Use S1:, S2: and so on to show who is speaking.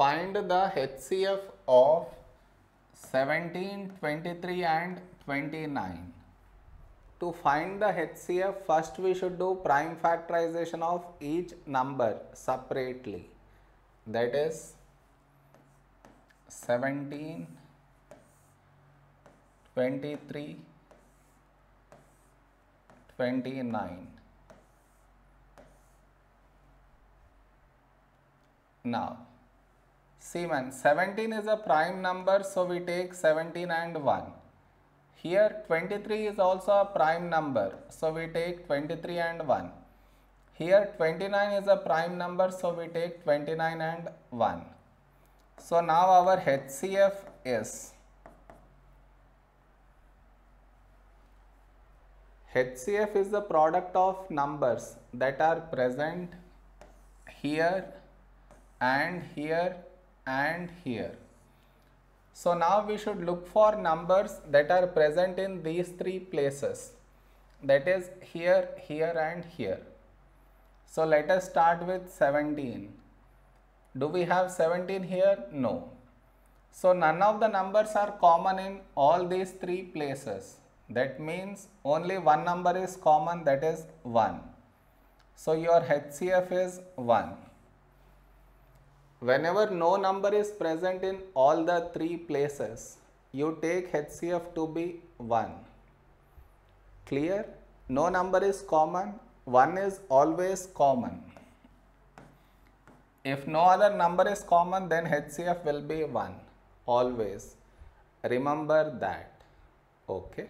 S1: Find the HCF of 17, 23 and 29. To find the HCF, first we should do prime factorization of each number separately. That is 17, 23, 29. Now, see man, 17 is a prime number, so we take 17 and 1. Here 23 is also a prime number, so we take 23 and 1. Here 29 is a prime number, so we take 29 and 1. So now our HCF is HCF is the product of numbers that are present here and here and here. So now we should look for numbers that are present in these three places that is here, here and here. So let us start with 17. Do we have 17 here? No. So none of the numbers are common in all these three places. That means only one number is common that is 1. So your HCF is 1. Whenever no number is present in all the three places, you take HCF to be 1. Clear? No number is common, 1 is always common. If no other number is common, then HCF will be 1 always. Remember that. Okay.